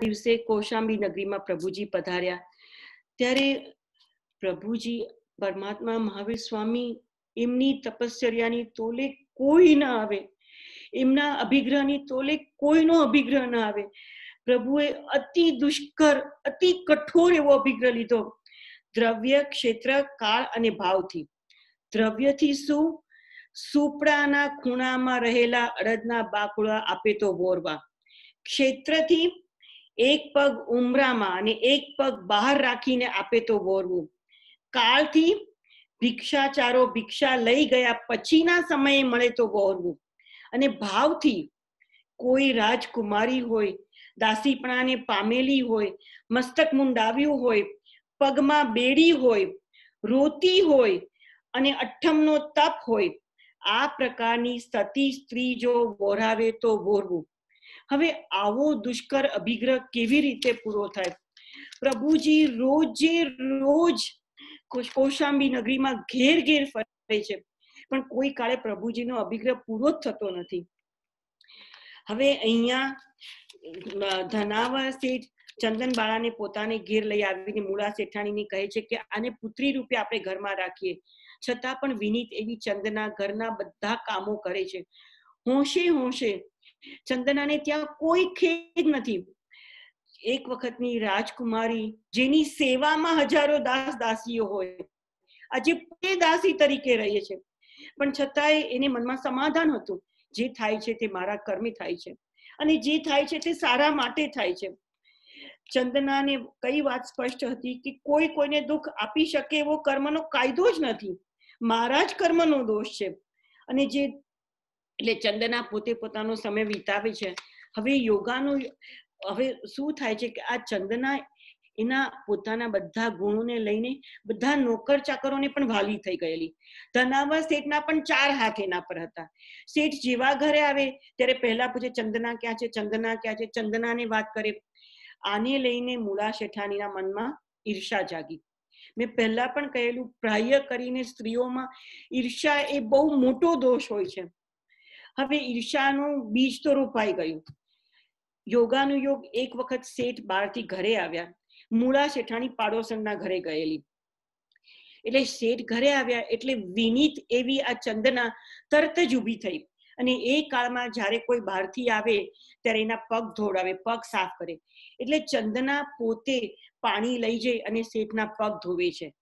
દિવસે કોશાંબી નગરીમાં પ્રભુજી પધાર્યા. ત્યારે પ્રભુજી પરમાત્મા મહાવીર સ્વામી એમની તપશ્ચર્યાની તોલે કોઈ ના આવે. એમના અભિગ્રહની તોલે કોઈનો અભિગ્રહ ના આવે. પ્રભુએ અતિ દુષ્કર, અતિ કઠોર એવો અભિગ્રહ લીધો. દ્રવ્ય, ક્ષેત્ર, કાળ અને ભાવથી. દ્રવ્યથી શું? સુપડાના ખૂણામાં રહેલા અડદના બાકુળા આપે તો વોરવા. ક્ષેત્રથી એક પગ ઉમરામાં અને એક પગ બહાર રાખીને આપે તો વોરવું. કાળથી ભિક્ષાચારો ભિક્ષા લઈ ગયા પછીના સમયે મળે તો વોરવું. અને ભાવથી કોઈ રાજકુમારી હોય, દાસીપણાને પામેલી હોય, મસ્તક મુંડાવ્યું હોય, પગમાં બેડી હોય, રોતી હોય અને અઠ્ઠમનો તપ હોય, આ પ્રકારની સતી સ્ત્રી જો વોરાવે તો વોરવું. હવે આવો દુષ્કર અભિગ્રહ કેવી રીતે પૂરો થાય? પ્રભુજી રોજે રોજ કોશાંબી નગરીમાં ઘેર ઘેર ફરે છે. પણ કોઈ કાળે પ્રભુજીનો અભિગ્રહ પૂરો થતો નથી. હવે અહીંયા ધનાવર શેઠ ચંદન બાળાને પોતાને ઘેર લઈ આવીને મૂળા શેઠાણીને કહે છે કે આને પુત્રી રૂપે આપણે ઘરમાં રાખીએ. છતાં પણ વિનીત એવી ચંદના ઘરના બધા કામો કરે છે. હોંશે હોંશે ચંદનાને ત્યાં કોઈ ખેદ નથી. એક વખતની રાજકુમારી જેની સેવામાં હજારો દાસ દાસીઓ હોય, આજે પોતે દાસી તરીકે રહીએ છે. પણ છતાંય એને મનમાં સમાધાન હતું. જે થાય છે તે મારા કર્મે થાય છે. અને જે થાય છે તે સારા માટે થાય છે. ચંદનાને કઈ વાત સ્પષ્ટ હતી કે કોઈ કોઈને દુઃખ આપી શકે એવો કર્મનો કાયદો જ નથી. મારા જ કર્મનો દોષ છે. અને જે એટલે ચંદના પોતે પોતાનો સમય વિતાવે છે. હવે યોગાનો હવે શું થાય છે કે આ ચંદના એના પોતાના બધા ગુણોને લઈને બધા નોકર ચાકરોને પણ વાલી થઈ ગયેલી. ધનાવા શેઠના પણ ચાર હાથ એના પર હતા. શેઠ જેવા ઘરે આવે ત્યારે પહેલા પૂછે, ચંદના ક્યાં છે? ચંદના ક્યાં છે? ચંદનાને વાત કરે. આને લઈને મૂળા શેઠાણીના મનમાં ઈર્ષા જાગી. મેં પહેલા પણ કહેલું, પ્રાય કરીને સ્ત્રીઓમાં ઈર્ષા એ બહુ મોટો દોષ હોય છે. હવે ઈર્ષાનું બીજ તો રોપાઈ ગયું. યોગાનું યોગ એક વખત શેઠ બહારથી ઘરે આવ્યા. મૂળા શેઠાણી પાડોશણના ઘરે ગયેલી. એટલે શેઠ ઘરે આવ્યા એટલે વિનીત એવી આ ચંદના તરત જ ઊભી થઈ. અને એ કાળમાં જ્યારે કોઈ બહારથી આવે, ત્યારે એના પગ ધોડાવે પગ સાફ કરે. એટલે ચંદના પોતે પાણી લઈ જઈ અને શેઠના પગ ધોવે છે.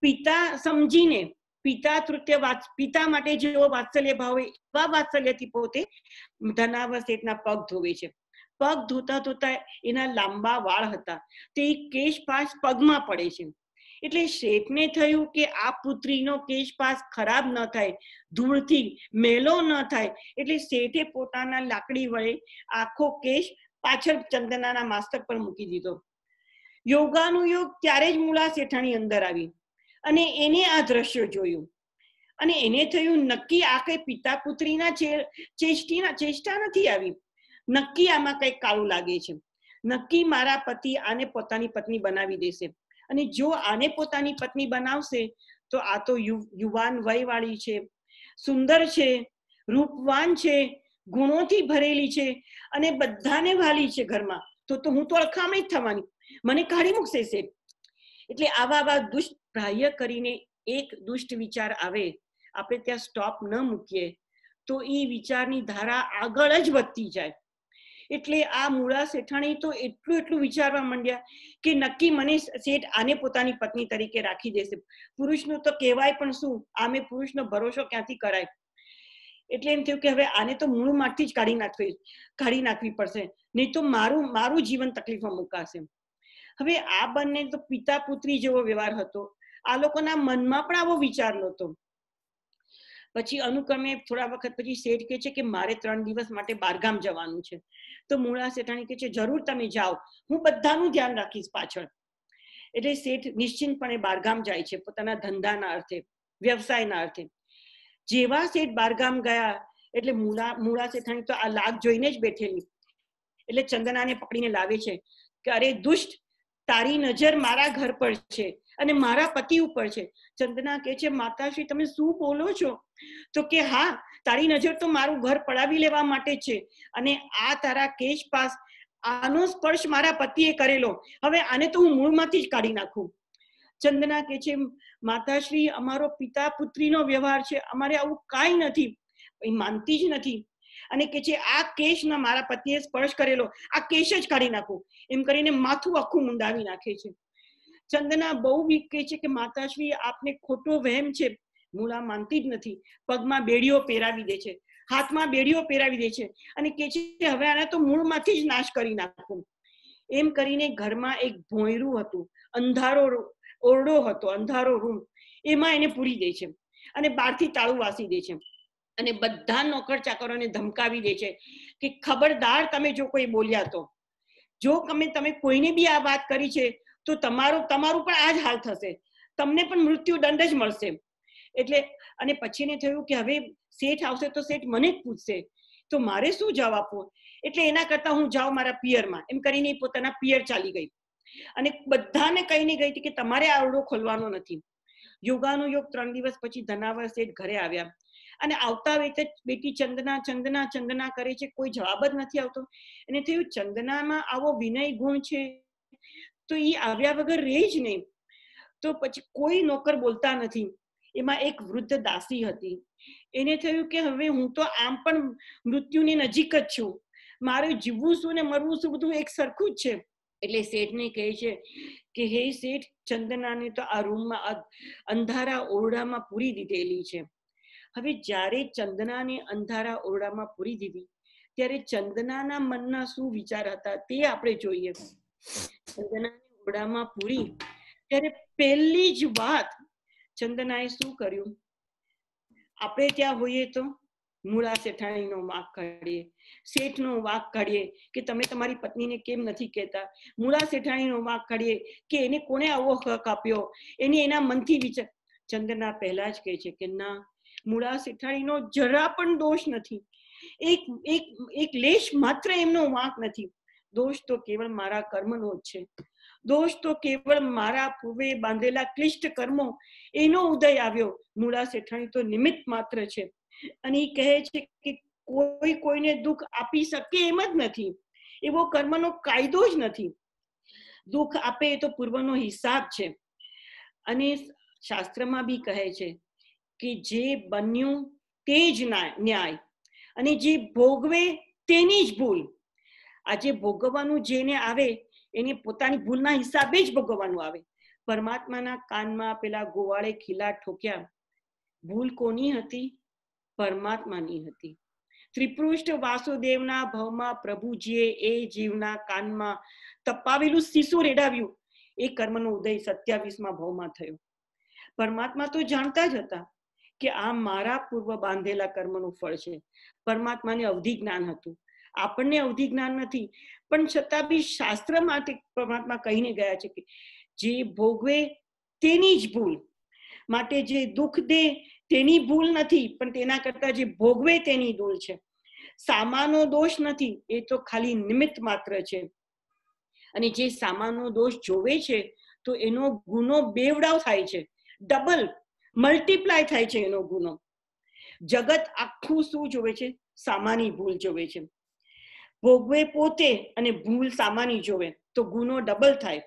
પિતા સમજીને પિતા તૃતીય પિતા માટે જેવો વાત્સલ્ય ભાવ એવા વાત્સલ્યથી પોતે ધનાવર શેઠના પગ ધોવે છે. પગ ધોતા ધોતા એના લાંબા વાળ હતા. તે કેશપાસ પગમાં પડે છે. એટલે શેઠને થયું કે આ પુત્રીનો કેશપાસ ખરાબ ન થાય, ધૂળથી મેલો ન થાય, એટલે શેઠે પોતાના લાકડી વડે આખો કેશ પાછળ ચંદનાના માસ્તક પર મૂકી દીધો. યોગાનુયોગ ત્યારે જ મૂળા શેઠાણી અંદર આવી. અને એને આ દ્રશ્યો જોયું. અને એને થયું નક્કી આ કઈ પિતા પુત્રીના ચેષ્ટીના, ચેષ્ટા નથી આવી. નક્કી આમાં કઈ કાળું લાગે છે. નક્કી મારા પતિ આને પોતાની પત્ની બનાવી દેશે. અને જો આને પોતાની પત્ની બનાવશે, તો આ તો યુવાન વયવાળી છે. સુંદર છે, રૂપવાન છે, ગુણોથી ભરેલી છે અને બધાને વાલી છે ઘરમાં. તો તો હું તો અળખામણી જ થવાની. મને કાઢી મૂકશે છે એટલે આવા આવા દુષ્ટ પ્રાહ્ય કરીને એક દુષ્ટ વિચાર આવે, આપણે ત્યાં સ્ટોપ ન મૂકીએ, તો એ વિચારની ધારા આગળ જ વધતી જાય. એટલે આ મૂળા શેઠાણી તો એટલું એટલું વિચારવા માંડ્યા કે નક્કી મને શેઠ આને પોતાની પત્ની તરીકે રાખી દેશે. પુરુષનું તો કહેવાય પણ શું? આમે પુરુષનો ભરોસો ક્યાંથી કરાય? એટલે એમ થયું કે હવે આને તો મૂળમાંથી જ કાઢી નાખવી કાઢી નાખવી પડશે. નહીં તો મારું મારું જીવન તકલીફમાં મુકાશે. હવે આ બંને તો પિતા પુત્રી જેવો વ્યવહાર હતો. આ લોકોના મનમાં પણ આવો વિચાર નહોતો. પછી અનુક્રમે થોડા વખત પછી શેઠ કે છે કે મારે ત્રણ દિવસ માટે બારગામ જવાનું છે. તો મૂળા શેઠાણી કે છે, જરૂર તમે જાઓ. હું બધાનું ધ્યાન રાખીશ પાછળ. એટલે શેઠ નિશ્ચિંતપણે બારગામ જાય છે, પોતાના ધંધાના અર્થે, વ્યવસાયના અર્થે. જેવા શેઠ બારગામ ગયા, એટલે મૂળા મૂળા શેઠાણી તો આ લાગ જોઈને જ બેઠેલી. એટલે ચંદનાને પકડીને લાવે છે કે, અરે દુષ્ટ, તારી નજર મારા ઘર પર છે. અને મારા પતિ ઉપર છે. ચંદના કે છે, માતાશ્રી, તમે શું બોલો છો? તો કે, હા, તારી નજર તો મારું ઘર પડાવી લેવા માટે છે અને આ તારા કેશ પાસ, આનો સ્પર્શ મારા પતિએ કરેલો. હવે આને તો હું મૂળમાંથી જ કાઢી નાખું. ચંદના કે છે, માતાશ્રી, અમારો પિતા પુત્રીનો વ્યવહાર છે. અમારે આવું કાંઈ નથી. માનતી જ નથી. અને કે છે, આ કેશના મારા પતિએ સ્પર્શ કરેલો. આ કેશ જ કાઢી નાખો. એમ કરીને માથું આખું મુંડાવી નાખે છે. ચંદના બહુ વીક કહે છે કે, માતાશ્રી, આપને ખોટો વહેમ છે. મૂળા માનતી જ નથી. પગમાં બેડીઓ પહેરાવી દે છે. હાથમાં બેડીઓ પહેરાવી દે છે. અને કે છે હવે આને તો મૂળમાંથી જ નાશ કરી નાખું. એમ કરીને ઘરમાં એક ભોંયરું હતું. અંધારો ઓરડો હતો, અંધારો રૂમ. એમાં એને પૂરી દે છે. અને બહારથી તાળું વાસી દે છે. અને બધા નોકર ચાકરોને ધમકાવી દે છે કે, ખબરદાર તમે જો કોઈ બોલ્યા તો. જો તમે તમે કોઈને બી આ વાત કરી છે તો તમારું તમારું પણ આ જ હાલ થશે. તમને પણ મૃત્યુ દંડ જ મળશે. એટલે, અને પછી ને થયું કે હવે શેઠ આવશે તો શેઠ મને જ પૂછશે. તો મારે શું જવાબ આપવો? એટલે એના કરતા હું જાઉં મારા પિયરમાં. એમ કરીને પોતાના પિયર ચાલી ગઈ. અને બધાને કહીને ગઈ હતી કે તમારે આવડો ખોલવાનો નથી. યોગાનો યોગ ત્રણ દિવસ પછી ધનાવર શેઠ ઘરે આવ્યા. અને આવતા વેતે બેટી ચંદના ચંદના ચંદના કરે છે. કોઈ જવાબ જ નથી આવતો. એને થયું, ચંદનામાં આવો વિનય ગુણ છે. તો એ આવ્યા વગર રહે જ નહીં. તો પછી કોઈ નોકર બોલતા નથી. એમાં એક વૃદ્ધ દાસી હતી. એને થયું કે હવે હું તો આમ પણ મૃત્યુની નજીક જ છું. મારે જીવવું શું ને મરવું શું બધું એક સરખું જ છે. એટલે શેઠને કહે છે કે, હે શેઠ, ચંદનાને તો આ રૂમમાં અંધારા ઓરડામાં પૂરી દીધેલી છે. હવે જ્યારે ચંદનાને અંધારા ઓરડામાં પૂરી દીધી, ત્યારે ચંદનાના મનના શું વિચાર હતા તે આપણે જોઈએ. ચંદનાને ઓરડામાં પૂરી. ત્યારે પહેલી જ વાત ચંદનાએ શું કર્યું? આપણે ત્યાં હોઈએ તો મૂળા શેઠાણીનો વાંક કાઢીએ, શેઠનો વાંક કાઢીએ કે તમે તમારી પત્નીને કેમ નથી કહેતા? મૂળા શેઠાણીનો વાંક કાઢીએ કે એને કોને આવો હક આપ્યો? એને એના મનથી વિચાર ચંદના પહેલા જ કહે છે કે ના, મૂળા શેઠાણીનો જરા પણ દોષ નથી. એક એક એક લેશ માત્ર એમનો વાંક નથી. દોષ તો કેવળ મારા કર્મનો જ છે. દોષ તો કેવળ મારા પૂર્વે બાંધેલા ક્લિષ્ટ કર્મો, એનો ઉદય આવ્યો. મૂળા શેઠાણી તો નિમિત્ત માત્ર છે. અને એ કહે છે કે કોઈ કોઈને દુઃખ આપી શકે એમ જ નથી. એવો કર્મનો કાયદો જ નથી. દુઃખ આપે એ તો પૂર્વનો હિસાબ છે. અને શાસ્ત્રમાં બી કહે છે કે જે બન્યું તે જ ન્યાય. અને જે ભોગવે તેની જ ભૂલ. આજે ભોગવવાનું જેને આવે, એને પોતાની ભૂલના હિસાબે જ ભોગવવાનું આવે. પરમાત્માના કાનમાં પેલા ગોવાળે ખીલા ઠોક્યા. ભૂલ કોની હતી? પરમાત્માની હતી. ત્રિપૃષ્ઠ વાસુદેવના ભવમાં પ્રભુજીએ એ જીવના કાનમાં તપાવેલું શિશુ રેડાવ્યું. એ કર્મનો ઉદય સત્યાવીસમાં ભવમાં થયો. પરમાત્મા તો જાણતા જ હતા કે આ મારા પૂર્વ બાંધેલા કર્મનું ફળ છે. પરમાત્માને અવધિ જ્ઞાન હતું. આપણને અવધિ જ્ઞાન નથી. પણ છતાં બી શાસ્ત્ર માટે પરમાત્મા કહીને ગયા છે કે જે ભોગવે તેની જ ભૂલ માટે જે દુઃખ દે તેની ભૂલ નથી, પણ તેના કરતા જે ભોગવે તેની ભૂલ છે. સામાનો દોષ નથી, એ તો ખાલી નિમિત્ત માત્ર છે. અને જે સામાનો દોષ જોવે છે, તો એનો ગુનો બેવડાવ થાય છે. ડબલ મલ્ટીપ્લાય થાય છે એનો ગુનો. જગત આખું શું જોવે છે? સામાની ભૂલ જોવે છે. ભોગવે પોતે અને ભૂલ સામાની જોવે તો ગુનો ડબલ થાય.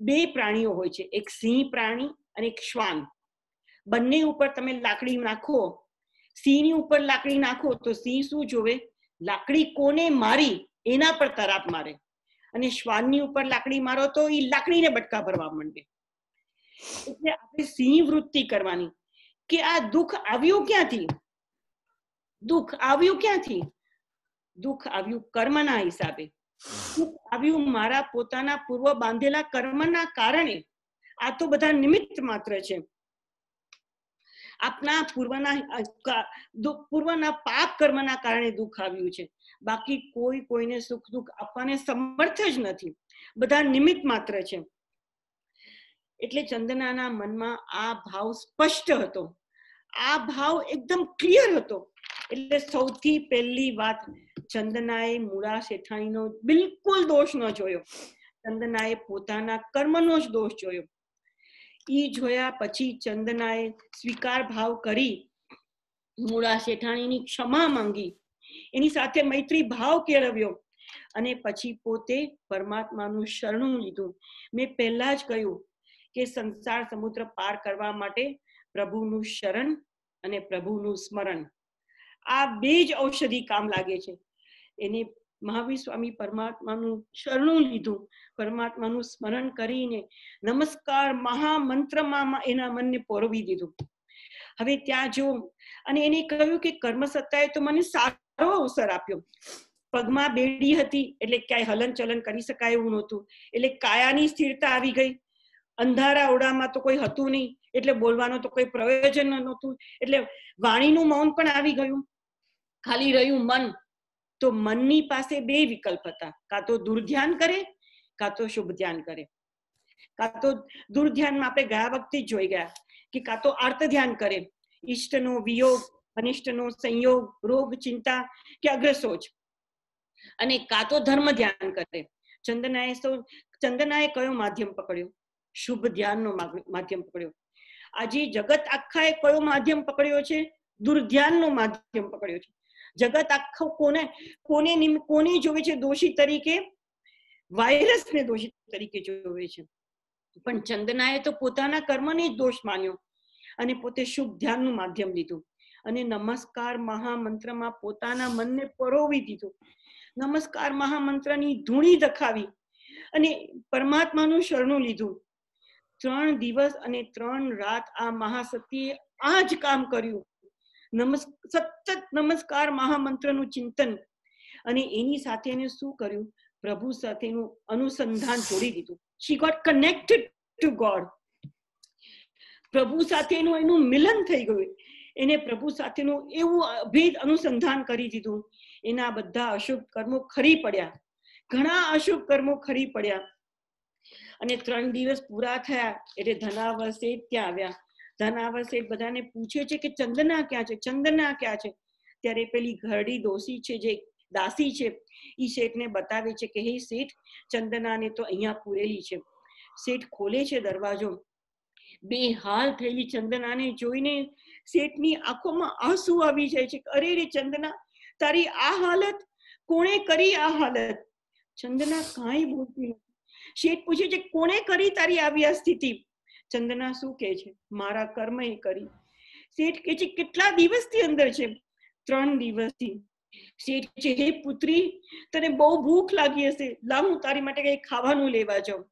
બે પ્રાણીઓ હોય છે, એક સિંહ પ્રાણી અને એક શ્વાન. બંને ઉપર તમે લાકડી નાખો, સિંહની ઉપર લાકડી નાખો તો સિંહ શું જોવે? લાકડી કોને મારી? એના પર તરાપ મારે. અને શ્વાનની ઉપર લાકડી મારો તો એ લાકડીને બટકા ભરવા માંડે. એટલે આપણે સિંહ વૃત્તિ કરવાની કે આ દુઃખ આવ્યું ક્યાંથી? દુઃખ આવ્યું ક્યાંથી? દુઃખ આવ્યું કર્મના હિસાબે. દુઃખ આવ્યું મારા પોતાના પૂર્વ બાંધેલા કર્મના કારણે. આ તો બધા નિમિત્ત માત્ર છે. આપના પૂર્વના પૂર્વના પાપ કર્મના કારણે દુઃખ આવ્યું છે. બાકી કોઈ કોઈને સુખ દુઃખ આપવાને સમર્થ જ નથી. બધા નિમિત્ત માત્ર છે. એટલે ચંદનાના મનમાં આ ભાવ સ્પષ્ટ હતો. આ ભાવ એકદમ ક્લિયર હતો. એટલે સૌથી પહેલી વાત ચંદનાએ મૂળા શેઠાણીનો બિલકુલ દોષ ન જોયો. ચંદનાએ પોતાના કર્મનો જ દોષ જોયો. ઈ જોયા પછી ચંદનાએ સ્વીકાર ભાવ કરી મૂળા શેઠાણીની ક્ષમા માંગી. એની સાથે મૈત્રી ભાવ કેળવ્યો અને પછી પોતે પરમાત્માનું શરણું લીધું. મેં પહેલા જ કહ્યું કે સંસાર સમુદ્ર પાર કરવા માટે પ્રભુનું શરણ અને પ્રભુનું સ્મરણ. આ બે જ ઔષધિ કામ લાગે છે. એને મહાવીર સ્વામી પરમાત્માનું શરણું લીધું. પરમાત્માનું સ્મરણ કરીને નમસ્કાર મહામંત્રમાં એના મનને પોરવી દીધું. હવે ત્યાં જો અને એને કહ્યું કે કર્મ સત્તાએ તો મને સારો અવસર આપ્યો. પગમાં બેડી હતી એટલે ક્યાંય હલન ચલન કરી શકાય એવું નહોતું. એટલે કાયાની સ્થિરતા આવી ગઈ. અંધારા ઓડામાં તો કોઈ હતું નહીં. એટલે બોલવાનો તો કોઈ પ્રયોજન નહોતું. એટલે વાણીનું મૌન પણ આવી ગયું. ખાલી રહ્યું મન. તો મનની પાસે બે વિકલ્પ હતા. કાં તો દુર્ધ્યાન કરે, કાં તો શુભ ધ્યાન કરે. કાં તો દુર્ધ્યાનમાં આપણે ગયા વખતે જોઈ ગયા કે કાં તો આર્ત ધ્યાન કરે. ઈષ્ટનો વિયોગ, અનિષ્ટનો સંયોગ, રોગ, ચિંતા કે અગ્રસોચ. અને કાં તો ધર્મ ધ્યાન કરે. ચંદનાએ સૌ, ચંદનાએ કયો માધ્યમ પકડ્યો? શુભ ધ્યાનનો માધ્યમ પકડ્યો. આજે જગત આખાએ કયો માધ્યમ પકડ્યો છે? દુર્ધ્યાનનો માધ્યમ પકડ્યો છે. જગત આખું કોને કોને કોને જોવે છે? દોષી તરીકે, વાયરસને દોષી તરીકે જોવે છે. પણ ચંદનાએ તો પોતાના કર્મને જ દોષ માન્યો અને પોતે શુભ ધ્યાનનું માધ્યમ લીધું. અને નમસ્કાર મહામંત્રમાં પોતાના મનને પરોવી દીધું. નમસ્કાર મહામંત્રની ધૂણી દખાવી અને પરમાત્માનું શરણું લીધું. ત્રણ દિવસ અને ત્રણ રાત આ મહાસતીએ આ જ કામ કર્યું. સતત નમસ્કાર મહામંત્રનું ચિંતન. અને એની સાથે એને શું કર્યું? પ્રભુ સાથેનું અનુસંધાન છોડી દીધું. She got connected to God પ્રભુ સાથેનું એનું મિલન થઈ ગયું. એને પ્રભુ સાથેનું એવું અભેદ અનુસંધાન કરી દીધું. એના બધા અશુભ કર્મો ખરી પડ્યા. ઘણા અશુભ કર્મો ખરી પડ્યા. અને ત્રણ દિવસ પૂરા થયા એટલે ધનાવર ત્યાં આવ્યા. ધનાવર શેઠ બધાને પૂછે છે કે ચંદના ક્યાં છે? ચંદના ક્યાં છે? ત્યારે પેલી ઘરડી દોશી છે, જે દાસી છે, ઈ શેઠને બતાવે છે કે, હે શેઠ, ચંદનાને તો અહીંયા પૂરેલી છે. શેઠ ખોલે છે દરવાજો. બે હાલ થયેલી ચંદનાને જોઈને શેઠની આંખોમાં આંસુ આવી જાય છે અરે રે ચંદના, તારી આ હાલત? કોણે કરી આ હાલત? ચંદના કાંઈ બોલતી નથી શેઠ પૂછે છે, કોણે કરી તારી આવી આ સ્થિતિ? ચંદના શું કે છે, મારા કર્મ એ કરી. શેઠ કે છે, કેટલા દિવસથી અંદર છે? ત્રણ દિવસથી. શેઠ છે, હે પુત્રી, તને બહુ ભૂખ લાગી હશે. લાવ હું તારી માટે કઈ ખાવાનું લેવા જાઉં.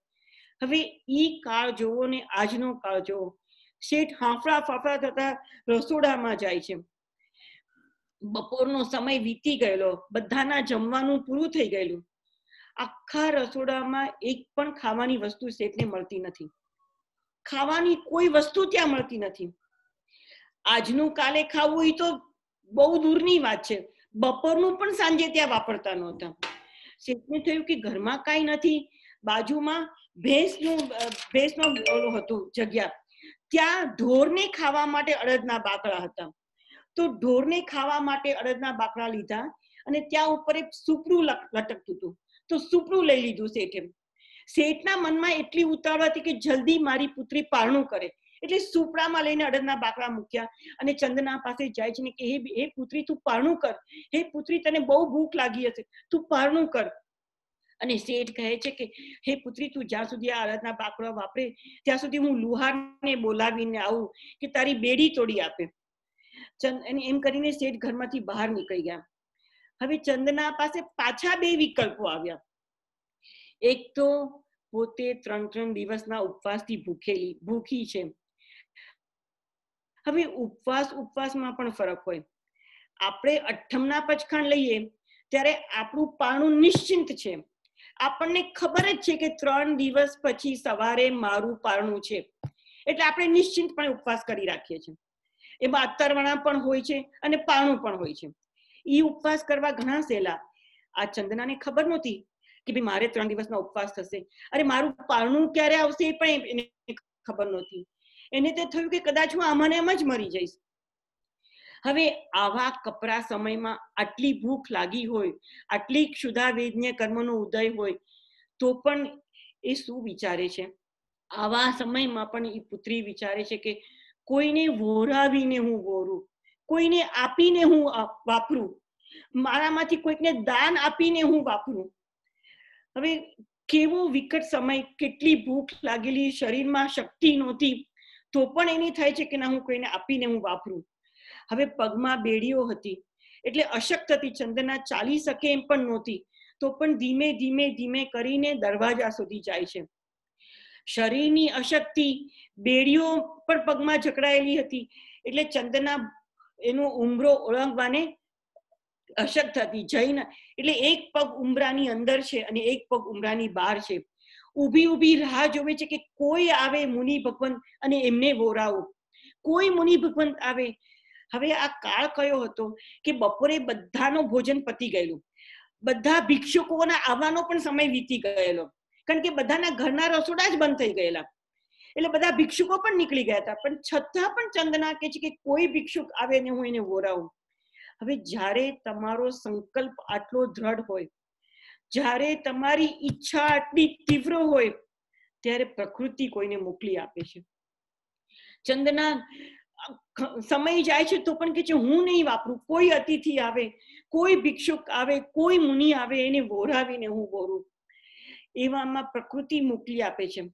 હવે ઈ કાળ જોવો ને આજનો કાળ જોવો. શેઠ હાંફળા ફાફડા થતા રસોડામાં જાય છે. બપોરનો સમય વીતી ગયેલો. બધાના જમવાનું પૂરું થઈ ગયેલું. આખા રસોડામાં એક પણ ખાવાની વસ્તુ શેઠને મળતી નથી. ખાવાની કોઈ વસ્તુ ત્યાં મળતી નથી. આજનું કાલે ખાવું એ તો બહુ દૂરની વાત છે. બપોરનું પણ સાંજે ત્યાં વાપરતા નહોતા. શેઠને થયું કે ઘરમાં કાંઈ નથી. બાજુમાં ભેંસનું ભેંસનો હતું જગ્યા. ત્યાં ઢોરને ખાવા માટે અડદના બાકડા હતા. તો ઢોરને ખાવા માટે અડદના બાકડા લીધા અને ત્યાં ઉપર એક સુપડું લટકતું હતું. તો સુપડું લઈ લીધું શેઠે. શેઠના મનમાં એટલી ઉતાવળ હતી કે જલ્દી મારી પુત્રી પારણું કરે. એટલે સુપડામાં લઈને અડદના બાકડા મૂક્યા અને ચંદના પાસે જાય છે ને કે, હે હે પુત્રી, તું પારણું કર. હે પુત્રી, તને બહુ ભૂખ લાગી હશે. તું પારણું કર. અને શેઠ કહે છે કે, હે પુત્રી, તું જ્યાં સુધી આ અડદના બાકડા વાપરે, ત્યાં સુધી હું લુહારને બોલાવીને આવું કે તારી બેડી તોડી આપે. એમ કરીને શેઠ ઘરમાંથી બહાર નીકળી ગયા. હવે ચંદના પાસે પાછા બે વિકલ્પો આવ્યા. એક તો પોતે ત્રણ ત્રણ દિવસના ઉપવાસથી ભૂખેલી, ભૂખી છે. હવે ઉપવાસ, ઉપવાસમાં પણ ફરક હોય. આપણે અઠમના પચખાણ લઈએ, ત્યારે આપણું પાણું નિશ્ચિંત છે. આપણને ખબર જ છે કે ત્રણ દિવસ પછી સવારે મારું પારણું છે. એટલે આપણે નિશ્ચિંતપણે ઉપવાસ કરી રાખીએ છીએ. એમાં અત્તરવણા પણ હોય છે અને પાણું પણ હોય છે. એ ઉપવાસ કરવા ઘણા સહેલા. આ ચંદનાને ખબર નહોતી કે ભાઈ મારે ત્રણ દિવસનો ઉપવાસ થશે. અરે મારું પારણું ક્યારે આવશે એ પણ એને ખબર નહોતી. એને તે થયું કે કદાચ હું આમાં એમ જ મરી જઈશ. હવે આવા કપરા સમયમાં આટલી ભૂખ લાગી હોય, આટલી ક્ષુધા વેદન્ય કર્મનો ઉદય હોય, તો પણ એ શું વિચારે છે? આવા સમયમાં પણ એ પુત્રી વિચારે છે કે કોઈને વોરાવીને હું વોરું. કોઈને આપીને હું વાપરું. મારામાંથી કોઈકને દાન આપીને હું વાપરું. હવે કેવો વિકટ સમય, કેટલી ભૂખ લાગેલી, શરીરમાં શક્તિ નહોતી, તો પણ એની થાય છે કે ના, હું કોઈને આપીને હું વાપરું. હવે પગમાં બેડીઓ હતી, એટલે અશક્ત હતી, ચંદના ચાલી શકે એમ પણ નહોતી, તો પણ ધીમે ધીમે ધીમે કરીને દરવાજા સુધી જાય છે. શરીરની અશક્તિ, બેડીઓ પણ પગમાં જકડાયેલી હતી, એટલે ચંદના એનો ઉમરો ઓળંગવાને અશક્ત હતી જૈન એટલે એક પગ ઉમરાની અંદર છે અને એક પગ ઉમરાની બહાર છે. ઊભી ઊભી રાહ જોવે છે કે કોઈ આવે મુનિ ભગવંત અને એમને વોરાવો. કોઈ મુનિ ભગવંત આવે. હવે આ કાળ કયો હતો કે બપોરે બધાનો ભોજન પતી ગયેલું. બધા ભિક્ષુકોના આવવાનો પણ સમય વીતી ગયેલો. કારણ કે બધાના ઘરના રસોડા જ બંધ થઈ ગયેલા. એટલે બધા ભિક્ષુકો પણ નીકળી ગયા હતા. પણ છતાં પણ ચંદના કે છે કે કોઈ ભિક્ષુક આવે ને હું એને વોરાવું હવે જ્યારે તમારો સંકલ્પ આટલો દ્રઢ હોય, જ્યારે તમારી ઈચ્છા આટલી તીવ્ર હોય, ત્યારે પ્રકૃતિ કોઈને મોકલી આપે છે. ચંદના, સમય જાય છે તો પણ કે છે હું નહીં વાપરું, કોઈ અતિથિ આવે, કોઈ ભિક્ષુક આવે, કોઈ મુનિ આવે એને વોરાવીને હું વોરું એવામાં પ્રકૃતિ મોકલી આપે છે.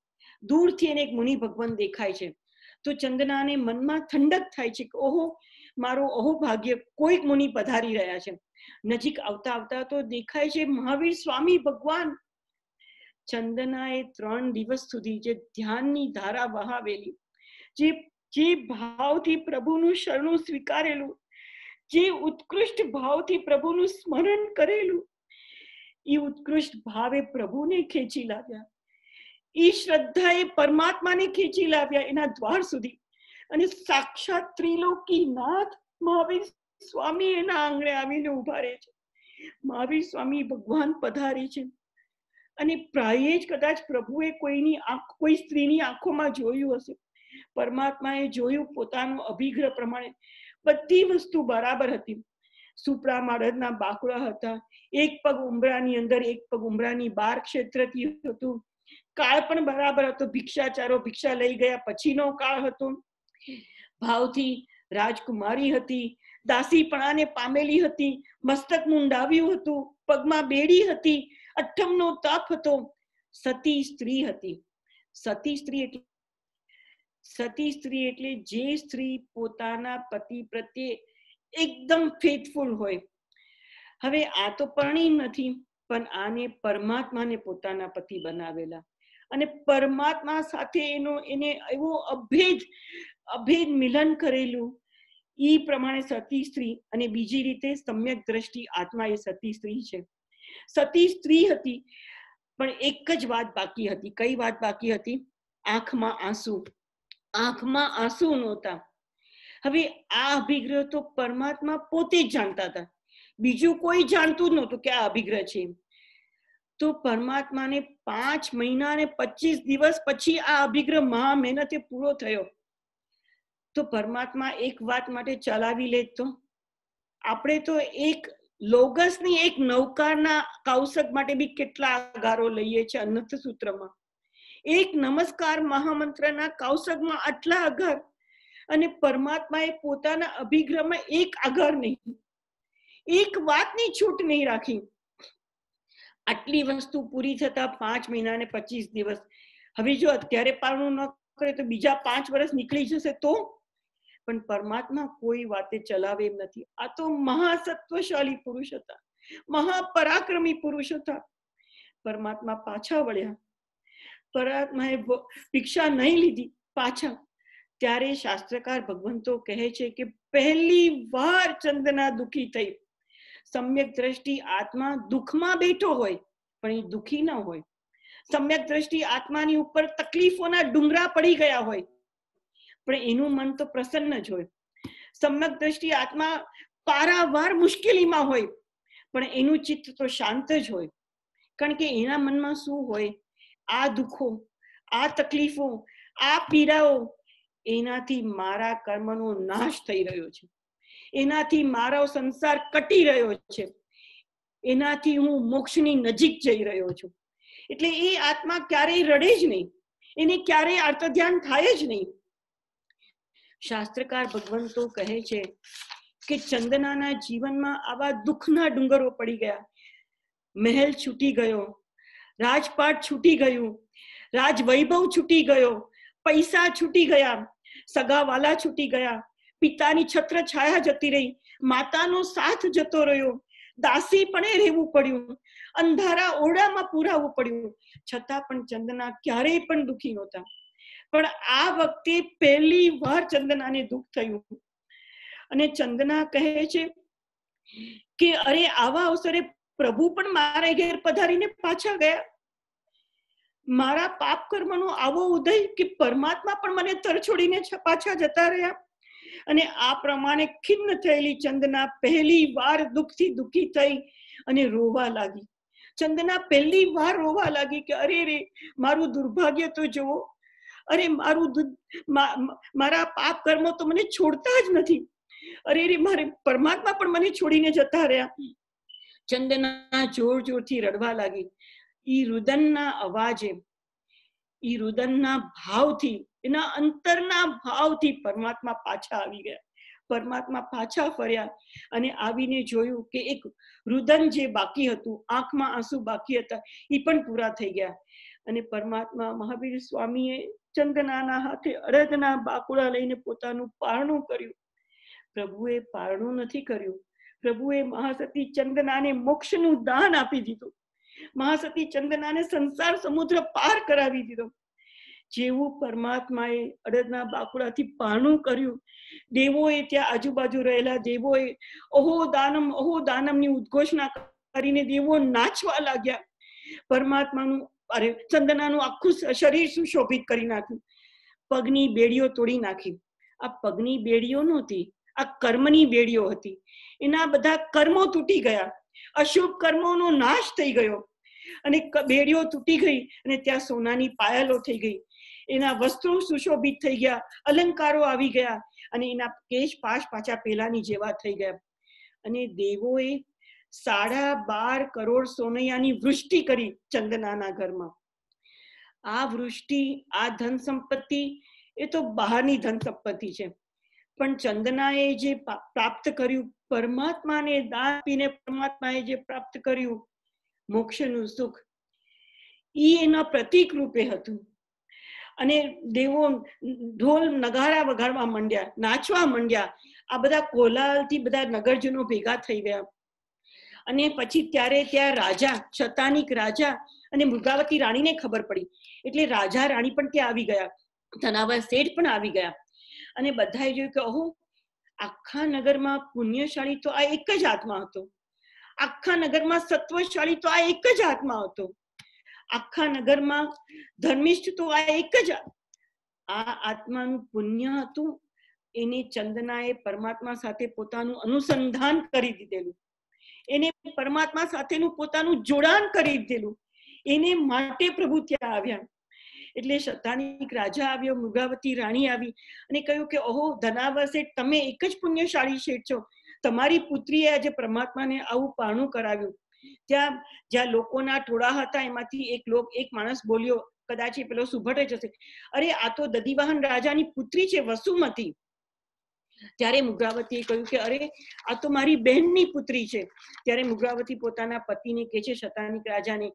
દૂરથી એને એક મુનિ ભગવાન દેખાય છે. તો ચંદનાને મનમાં ઠંડક થાય છે કે ઓહો, મારો અહો ભાગ્ય કોઈક મુનિ પધારી રહ્યા છે. નજીક આવતા આવતા તો દેખાય છે મહાવીર સ્વામી ભગવાન. ચંદનાએ ત્રણ દિવસ સુધી જે ધ્યાનની ધારા વહાવેલી, જે જે ભાવથી પ્રભુનું શરણું સ્વીકારેલું, જે ઉત્કૃષ્ટ ભાવથી પ્રભુનું સ્મરણ કરેલું, એ ઉત્કૃષ્ટ ભાવે પ્રભુને ખેંચી લાવ્યા. એ શ્રદ્ધાએ પરમાત્માને ખેંચી લાવ્યા એના દ્વાર સુધી. અને સાક્ષાત ત્રિલોકી નાથ મહાવીર સ્વામી એના આંગણે આવીને ઊભા રહે છે. મહાવીર સ્વામી ભગવાન પધારે છે. અને પ્રાયે જ કદાચ પ્રભુએ કોઈની આંખ, કોઈ સ્ત્રીની આંખોમાં જોયું હશે. પરમાત્માએ જોયું પોતાનું અભિગ્રહ પ્રમાણે બધી વસ્તુ બરાબર હતી. સુપડા માળદના બાકડા હતા. એક પગ ઉમરાની અંદર, એક પગ ઉમરાની બાર ક્ષેત્રથી હતું. કાળ પણ બરાબર હતો. ભિક્ષાચારો ભિક્ષા લઈ ગયા. પછીનો કાળ હતો. ભાવથી રાજકુમારી હતી. દાસીપણાને પામેલી હતી. મસ્તક મુંડાવ્યું હતું. પગમાં બેડી હતી. અઠમનો તપ હતો. સતી સ્ત્રી હતી. સતી સ્ત્રી એટલે સતી સ્ત્રી એટલે જે સ્ત્રી પોતાના પતિ પ્રત્યે એકદમ ફેથફુલ હોય. હવે આ તો પરણી નથી, પણ આને પરમાત્માને પોતાના પતિ બનાવેલા. અને પરમાત્મા સાથે એનો, એને એવો અભેદ અભેદ મિલન કરેલું. ઈ પ્રમાણે સતી સ્ત્રી અને બીજી રીતે સમ્યક દ્રષ્ટિ આત્મા એ સતી સ્ત્રી છે. સતી સ્ત્રી હતી, પણ એક જ વાત બાકી હતી. કઈ વાત બાકી હતી? આંખમાં આંસુ. આંખમાં આંસુ નહોતા. હવે આ અભિગ્રહ તો પરમાત્મા પોતે જ જાણતા હતા. બીજું કોઈ જાણતું જ નહોતું કે આ અભિગ્રહ છે તો પરમાત્માને પાંચ મહિના ને પચીસ દિવસ પછી આ અભિગ્રહ મહા મહેનતે પૂરો થયો. તો પરમાત્મા એક વાત માટે ચલાવી લે તો? આપણે તો એક લોગસની એક નૌકાના કૌશક માટે બી કેટલા આગારો લઈએ છીએ અનંત સૂત્રમાં. એક નમસ્કાર મહામંત્રના કૌશકમાં આટલા આઘાર અને પરમાત્માએ પોતાના અભિગ્રહમાં એક આઘાર નહીં. એક વાતની છૂટ નહીં રાખી. આટલી વસ્તુ પૂરી થતા પાંચ મહિના ને પચીસ દિવસ. હવે જો અત્યારે પારણું ન કરે તો બીજા પાંચ વર્ષ નીકળી જશે તો? પણ પરમાત્મા કોઈ વાતે ચલાવે એમ નથી. આ તો મહાસત્વશાળી પુરુષ હતા. મહાપરાક્રમી પુરુષ હતા. પરમાત્મા પાછા વળ્યા. પરમાત્માએ ભિક્ષા નહીં લીધી પાછા. ત્યારે શાસ્ત્રકાર ભગવંતો કહે છે કે પહેલી વાર ચંદના દુખી થઈ. સમ્યક દ્રષ્ટિ આત્મા દુઃખમાં બેઠો હોય, પણ એ દુઃખી ન હોય. સમ્યક દ્રષ્ટિ આત્માની ઉપર તકલીફોના ડુંગરા પડી ગયા હોય, પણ એનું મન તો પ્રસન્ન જ હોય. સમ્યક દ્રષ્ટિ આત્મા પારાવાર મુશ્કેલીમાં હોય, પણ એનું ચિત્ત તો શાંત જ હોય. કારણ કે એના મનમાં શું હોય? આ દુઃખો, આ તકલીફો, આ પીડાઓ, એનાથી મારા કર્મનો નાશ થઈ રહ્યો છે. એનાથી મારો સંસાર કટી રહ્યો છે. એનાથી હું મોક્ષની નજીક જઈ રહ્યો છું. એટલે એ આત્મા ક્યારેય રડે જ નહીં. એને ક્યારેય આર્તધ્યાન થાય જ નહીં. શાસ્ત્રકાર ભગવંતો કહે છે કે ચંદનાના જીવનમાં આવા દુઃખના ડુંગરો પડી ગયા. મહેલ છૂટી ગયો. રાજપાટ છૂટી ગયું. રાજ વૈભવ છૂટી ગયો. પૈસા છૂટી ગયા. સગાવાલા છૂટી ગયા. પિતાની છત્ર છાયા જતી રહી. માતાનો સાથ જતો રહ્યો. દાસી પણ રહેવું પડ્યું. અંધારા ઓરડામાં પુરાવવું પડ્યું. છતાં પણ ચંદના ક્યારેય પણ દુખી નહોતા. પણ આ વખતે પહેલી વાર ચંદનાને દુઃખ થયું. અને ચંદના કહે છે કે, અરે, આવા અવસરે પ્રભુ પણ મારા ઘેર પધારીને પાછા ગયા. મારા પાપ કર્મનો આવો ઉદય કે પરમાત્મા પણ મને તરછોડીને પાછા જતા રહ્યા. અને આ પ્રમાણે ખિન્ન થયેલી ચંદના પહેલી વાર દુઃખથી દુઃખી થઈ અને રોવા લાગી. ચંદના પહેલી વાર રોવા લાગી કે, અરે રે, મારું દુર્ભાગ્ય તો જુઓ. અરે, મારું મારા પાપ કર્મો તો મને છોડતા જ નથી. અરે રે, મારે પરમાત્મા પણ મને છોડીને જતા રહ્યા. ચંદના જોર જોરથી રડવા લાગી. ઈ રુદનના અવાજે, ઈ રુદનના ભાવથી એના અંતરના ભાવથી પરમાત્મા પાછા આવી ગયા. પરમાત્મા પાછા ફર્યા અને આવીને જોયું કે એક રુદન જે બાકી હતું, આંખમાં આંસુ બાકી હતા એ પણ પૂરા થઈ ગયા. અને પરમાત્મા મહાવીર સ્વામીએ ચંદનાના હાથે અડદના બાકુડા લઈને પોતાનું પારણું કર્યું. પ્રભુએ પારણું નથી કર્યું. પ્રભુએ મહાસતી ચંદનાને મોક્ષનું દાન આપી દીધું. મહાસતી ચંદનાને સંસાર સમુદ્ર પાર કરાવી દીધો. જેવું પરમાત્માએ અડદના બાકુડાથી પાણું કર્યું. દેવોએ ત્યાં આજુબાજુ રહેલા દેવોએ અહો દાનમ, અહો દાનમની ઉદ્ઘોષણા કરીને દેવો નાચવા લાગ્યા. પરમાત્માનું, અરે, ચંદનાનું આખું શરીર સુશોભિત કરી નાખ્યું. પગની બેડીઓ તોડી નાખી. આ પગની બેડીઓ નહોતી, આ કર્મની બેડીઓ હતી. એના બધા કર્મો તૂટી ગયા. અશુભ કર્મોનો નાશ થઈ ગયો. અને બેડીઓ તૂટી ગઈ અને ત્યાં સોનાની પાયલો થઈ ગઈ. એના વસ્ત્રો સુશોભિત થઈ ગયા, અલંકારો આવી ગયા અને એના કેશ પાશ પાછા પેલાની જેવા થઈ ગયા. અને દેવોએ સાડા બાર કરોડ સોનૈયાની વૃષ્ટિ કરી ચંદનાના ઘરમાં. આ વૃષ્ટિ, આ ધન સંપત્તિ એ તો બહારની ધન સંપત્તિ છે. પણ ચંદનાએ જે પ્રાપ્ત કર્યું, પરમાત્માને દાન આપીને પરમાત્માએ જે પ્રાપ્ત કર્યું, મોક્ષનું સુખ, ઈ એના પ્રતીક રૂપે હતું. અને દેવો ઢોલ નગારા વગાડવા માંડ્યા, નાચવા માંડ્યા. આ બધા કોલાલથી બધા નગરજનો ભેગા થઈ ગયા. અને પછી ત્યારે ત્યાં રાજા, શતાનિક રાજા અને મૃગાવતી રાણીને ખબર પડી. એટલે રાજા રાણી પણ ત્યાં આવી ગયા. ધનાવર શેઠ પણ આવી ગયા. અને બધાએ જોયું કે ઓહો, આખા નગરમાં પુણ્યશાળી તો આ એક જ આત્મા હતો. આખા નગરમાં સત્વશાળી તો આ એક જ આત્મા હતો. આખા નગરમાં ધર્મિષ્ઠ તો આ એક જ આ આત્માનું પુણ્ય હતું. એને ચંદનાએ પરમાત્મા સાથે પોતાનું અનુસંધાન કરી દીધેલું. એને પરમાત્મા સાથેનું પોતાનું જોડાણ કરી દીધેલું. એને માટે પ્રભુ ત્યાં આવ્યા. એટલે શતાનિક રાજા આવ્યો, મૃગાવતી રાણી આવી અને કહ્યું કે, ઓહો ધનાવસે તમે એક જ પુણ્યશાળી શેઠ છો. તમારી પુત્રીએ આજે પરમાત્માને આવું પારણું કરાવ્યું. ત્યાં જ્યાં લોકોના ટોળા હતા, એમાંથી એક લોક, એક માણસ બોલ્યો, કદાચ એ પેલો સુભટ જ હશે. અરે, આ તો દદીવાહન રાજાની પુત્રી છે, વસુમતી. ત્યારે મુગ્રાવતીએ કહ્યું કે, અરે, આ તો મારી બહેનની પુત્રી છે. ત્યારે મુગ્રાવતી પોતાના પતિને કહે છે, શતાનિક રાજાને,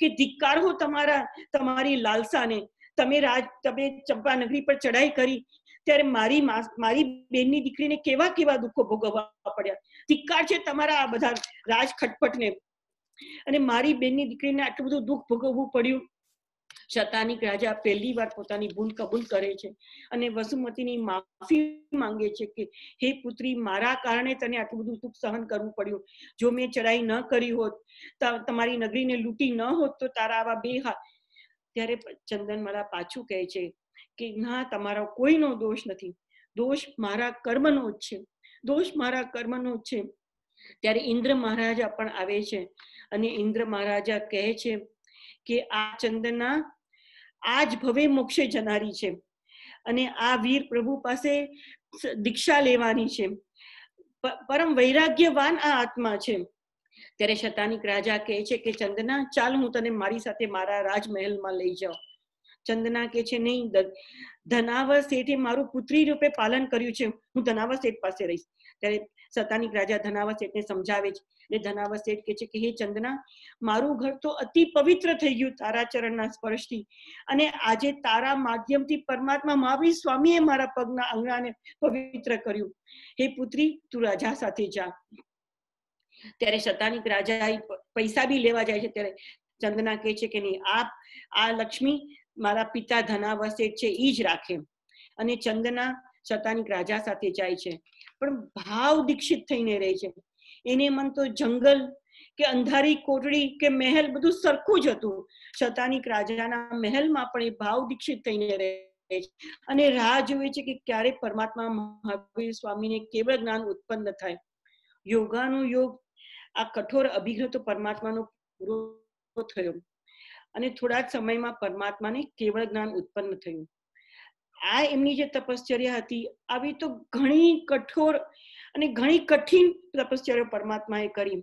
કે ધિક્કાર હો તમારા, તમારી લાલસાને. તમે રાજ, તમે ચંપા નગરી પર ચડાઈ કરી. ત્યારે મારી મારી બેનની દીકરીને કેવા કેવા દુઃખો ભોગવવા પડ્યા? ધિક્કાર છે તમારા આ બધા રાજ ખટપટને. અને મારી બેનની દીકરીને આટલું બધું દુઃખ ભોગવવું પડ્યું. શતાનિક રાજા પહેલી વાર પોતાની ભૂલ કબૂલ કરે છે અને વસુમતીની માફી માંગે છે કે, હે પુત્રી, મારા કારણે તને આટલું બધું દુઃખ સહન કરવું પડ્યું. જો મેં ચડાઈ ન કરી હોત તમારી નગરીને લૂંટી ન હોત, તો તારા આવા બે હા ત્યારે ચંદનમાળા પાછું કહે છે કે, ના, તમારો કોઈનો દોષ નથી. દોષ મારા કર્મનો જ છે. દોષ મારા કર્મનો જ છે. ત્યારે ઇન્દ્ર મહારાજા પણ આવે છે અને ઇન્દ્ર મહારાજા કહે છે કે આ ચંદના આજ ભવે મોક્ષે જનારી છે. અને આ વીર પ્રભુ પાસે દીક્ષા લેવાની છે. પરમ વૈરાગ્યવાન આ આત્મા છે. ત્યારે શતાનિક રાજા કહે છે કે, ચંદના, ચાલ હું તને મારી સાથે મારા રાજમહેલમાં લઈ જાઉં. ચંદના કે છે, નહીં ધનાવર શેઠે મારું પુત્રી રૂપે પાલન કર્યું છે. હું ધનાવર શેઠ પાસે રહીશ. ત્યારે સતાનિક રાજા ધનાવત શેઠને સમજાવે છે. એટલે ધનાવત શેઠ કે છે કે, હે ચંદના, મારું ઘર તો અતિ પવિત્ર થઈ ગયું તારા ચરણના સ્પર્શથી. અને આજે તારા માધ્યમથી પરમાત્મા મહાવીર સ્વામીએ મારા પગના આંગણાને પવિત્ર કર્યું. હે પુત્રી, તું રાજા સાથે જા. ત્યારે શતાનિક રાજા પૈસા બી લેવા જાય છે. ત્યારે ચંદના કહે છે કે, નહીં આ આ લક્ષ્મી મારા પિતા ધનાવસે છે એ જ રાખે. અને ચંદના શતાનિક રાજા સાથે જાય છે. પણ ભાવ દીક્ષિત થઈને રહે છે. એને મન તો જંગલ કે અંધારી કોટડી કે મહેલ બધું સરખું જ હતું. શતાનિક રાજાના મહેલમાં પણ એ ભાવ દીક્ષિત થઈને રહે અને રાહ જોવે છે કે ક્યારે પરમાત્મા મહાવીર સ્વામીને કેવળ જ્ઞાન ઉત્પન્ન થાય. યોગાનો યોગ આ કઠોર અભિગ્રહ તો પરમાત્માનો પૂરો થયો. અને થોડા જ સમયમાં પરમાત્માને કેવળ જ્ઞાન ઉત્પન્ન થયું. આ એમની જે તપશ્ચર્યા હતી, આવી તો ઘણી કઠોર અને ઘણી કઠિન તપશ્ચર્યા પરમાત્માએ કરી.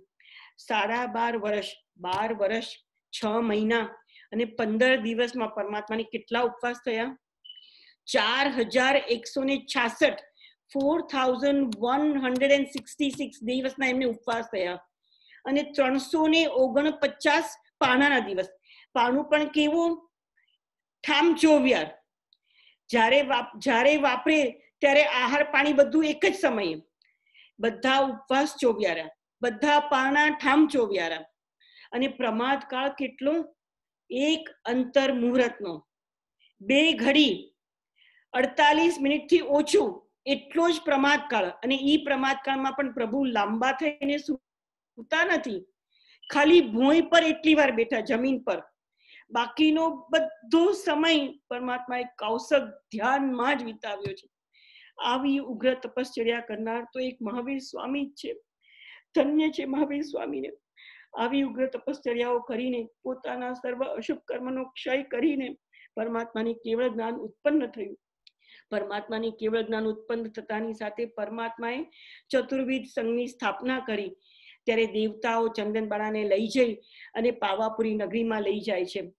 સાડા બાર વર્ષ બાર વર્ષ છ મહિના અને પંદર દિવસમાં પરમાત્માને કેટલા ઉપવાસ થયા? ચાર હજાર એકસો ને છાસઠ, four thousand one hundred and sixty six દિવસના એમને ઉપવાસ થયા. અને ત્રણસો ને ઓગણપચાસ પાનાના દિવસ. પાનું પણ કેવું? ઠામ ચોવ્યાર જ્યારે જ્યારે વાપરે ત્યારે આહાર પાણી બધું એક જ સમયે. બધા ઉપવાસ ચોવ્યારા, બધા પાણા ઠામ ચોવ્યારા. અને પ્રમાદ કાળ કેટલો? એક અંતર મુહૂર્તનો બે ઘડી, અડતાલીસ મિનિટથી ઓછું, એટલો જ પ્રમાદ કાળ અને ઈ પ્રમાદ કાળમાં પણ પ્રભુ લાંબા થઈને સૂતા નથી. ખાલી ભોંય પર એટલી વાર બેઠા, જમીન પર. બાકીનો બધો સમય પરમાત્માએ કૌશક ધ્યાનમાં જ વિતાવ્યો છે. આવી ઉગ્ર તપશ્ચર્યા કરનાર તો એક મહાવીર સ્વામી જ છે. ધન્ય છે મહાવીર સ્વામીને. આવી ઉગ્ર તપશ્ચર્યાઓ કરીને, પોતાના સર્વ અશુભ કર્મનો ક્ષય કરીને પરમાત્માની કેવળ જ્ઞાન ઉત્પન્ન થયું. પરમાત્માની કેવળ જ્ઞાન ઉત્પન્ન થતાની સાથે પરમાત્માએ ચતુર્વિધ સંઘની સ્થાપના કરી. ત્યારે દેવતાઓ ચંદનબાળાને લઈ જઈ અને પાવાપુરી નગરીમાં લઈ જાય છે.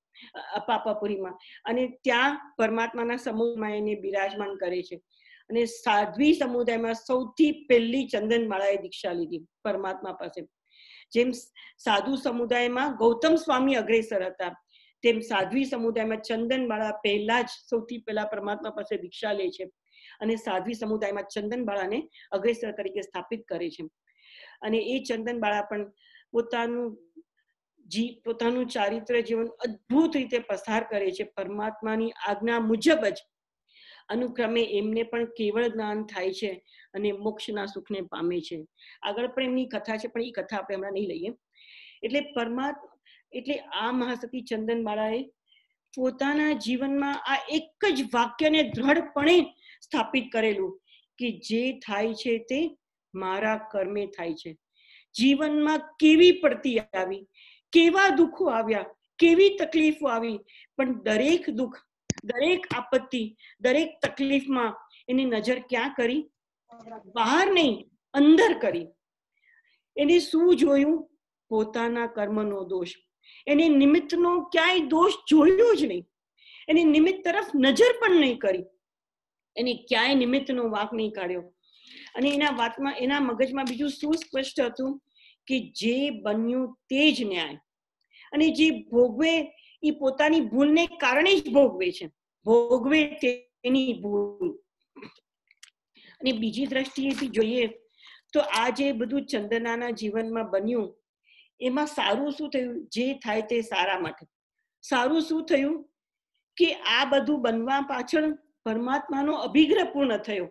પાપાપુરીમાં અને ત્યાં પરમાત્માના સમૂહમાં એને બિરાજમાન કરે છે. અને સાધ્વી સમુદાયમાં સૌથી પહેલી ચંદનમાળાએ દીક્ષા લીધી પરમાત્મા પાસે. જેમ સાધુ સમુદાયમાં ગૌતમ સ્વામી અગ્રેસર હતા, તેમ સાધ્વી સમુદાયમાં ચંદનબાળા પહેલા જ સૌથી પહેલા પરમાત્મા પાસે દીક્ષા લે છે. અને સાધ્વી સમુદાયમાં ચંદનબાળાને અગ્રેસર તરીકે સ્થાપિત કરે છે. અને એ ચંદનબાળા પણ પોતાનું જી, પોતાનું ચારિત્ર જીવન અદ્ભુત રીતે પસાર કરે છે. પરમાત્માની આજ્ઞા મુજબ જ અનુક્રમે એમને પણ કેવળ જ્ઞાન થાય છે અને મોક્ષના સુખને પામે છે. આગળ પણ એમની કથા છે, પણ એ કથા આપણે હમણાં નહીં લઈએ. એટલે પરમાત્મા એટલે આ મહાસતી ચંદનબાળાએ પોતાના જીવનમાં આ એક જ વાક્યને દ્રઢપણે સ્થાપિત કરેલું કે જે થાય છે તે મારા કર્મે થાય છે. જીવનમાં કેવી પડતી આવી? કેવા દુઃખો આવ્યા, કેવી તકલીફો આવી, પણ દરેક દુઃખ, દરેક આપત્તિ, દરેક તકલીફમાં એની નજર ક્યાં કરી? બહાર નહીં, અંદર કરી. એને શું જોયું? પોતાના કર્મનો દોષ. એને નિમિત્તનો ક્યાંય દોષ જોયો જ નહીં. એની નિમિત્ત તરફ નજર પણ નહીં કરી. એને ક્યાંય નિમિત્તનો વાંક નહીં કાઢ્યો. અને એના વાતમાં, એના મગજમાં બીજું શું સ્પષ્ટ હતું? કે જે બન્યું તે જ ન્યાય. અને જે ભોગવે એ પોતાની ભૂલને કારણે જ ભોગવે છે. ભોગવે તેની ભૂલ. અને બીજી દ્રષ્ટિએથી જોઈએ તો આ જે બધું ચંદનાના જીવનમાં બન્યું, એમાં સારું શું થયું? જે થાય તે સારા માટે. સારું શું થયું? કે આ બધું બનવા પાછળ પરમાત્માનો અભિગ્રહ પૂર્ણ થયો.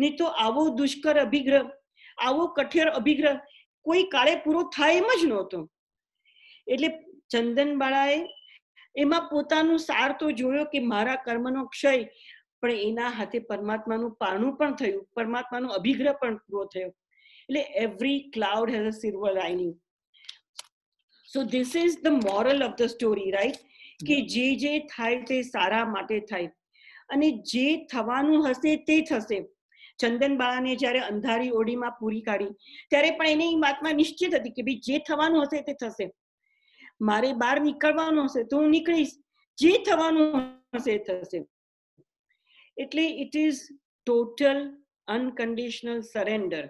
નહીં તો આવો દુષ્કર અભિગ્રહ, આવો કઠેર અભિગ્રહ કોઈ કાળે પૂરો થાય એમ જ નહોતો. એટલે ચંદનબાળાએ એમાં પોતાનું સાર તો જોયો કે મારા કર્મનો ક્ષય પણ એના હાથે પરમાત્માનું પારણું પણ થયું પરમાત્માનો અભિગ્રહ પણ પૂરો થયો. એટલે every cloud has a silver lining so this is the moral of the story right કે જે જે થાય તે સારા માટે થાય. અને જે થવાનું હશે તે થશે. ચંદન બાળાને જ્યારે અંધારી ઓડીમાં પૂરી કાઢી, ત્યારે પણ એને એ વાતમાં નિશ્ચિત હતી કે ભાઈ જે થવાનું હશે તે થશે. મારે બહાર નીકળવાનું હશે તો હું નીકળીશ. જે થવાનું હશે થશે. એટલે it is total unconditional surrender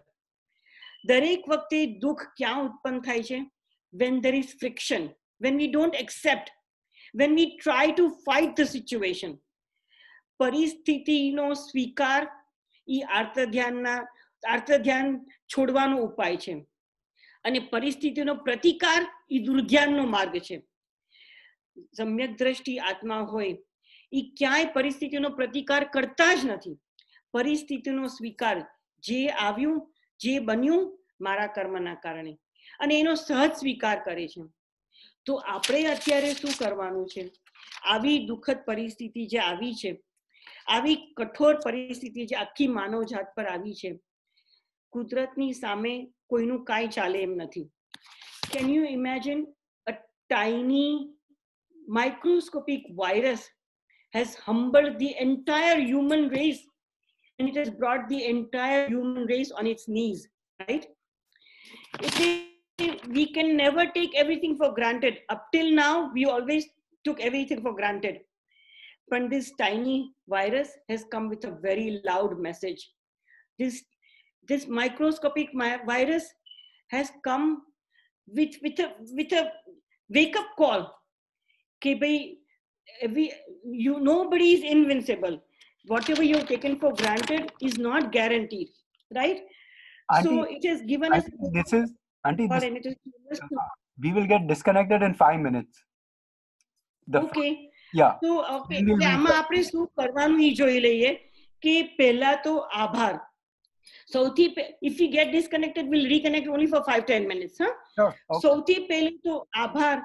દરેક વખતે દુઃખ ક્યાં ઉત્પન્ન થાય છે? When there is friction when we don't accept when we try to fight the situation પરિસ્થિતિનો સ્વીકાર એ આર્ત ધ્યાનના આર્ત ધ્યાન છોડવાનો ઉપાય છે. અને પરિસ્થિતિનો પ્રતિકાર એ દુર્ધ્યાનનો માર્ગ છે. સમ્યક દ્રષ્ટિ આત્મા હોય એ ક્યાંય પરિસ્થિતિનો પ્રતિકાર કરતા જ નથી. પરિસ્થિતિનો સ્વીકાર જે આવ્યું, જે બન્યું મારા કર્મના કારણે. અને એનો સહજ સ્વીકાર કરે છે. તો આપણે અત્યારે શું કરવાનું છે? આવી દુઃખદ પરિસ્થિતિ જે આવી છે આવી કઠોર પરિસ્થિતિ જે આખી માનવ જાત પર આવી છે કુદરતની સામે કોઈનું કાંઈ ચાલે એમ નથી can you imagine a virus has humbled the entire human race and it has brought the entire human race on its knees right it is, we can never take everything for granted up till now we always took everything for granted But this tiny virus has come with a very loud message. This, this microscopic virus has come with, with, a, with a wake up call. Okay, we, you, nobody is invincible. Whatever you've taken for granted is not guaranteed, right? Auntie, so it has given us. This is, Auntie, this, we will get disconnected in five minutes. The okay. તો આમાં આપણે શું કરવાનું એ જોઈ લઈએ કે પહેલા તો આભાર. સૌથી if you get disconnected will reconnect only for 5 10 minutes હા? સૌથી પહેલું તો આભાર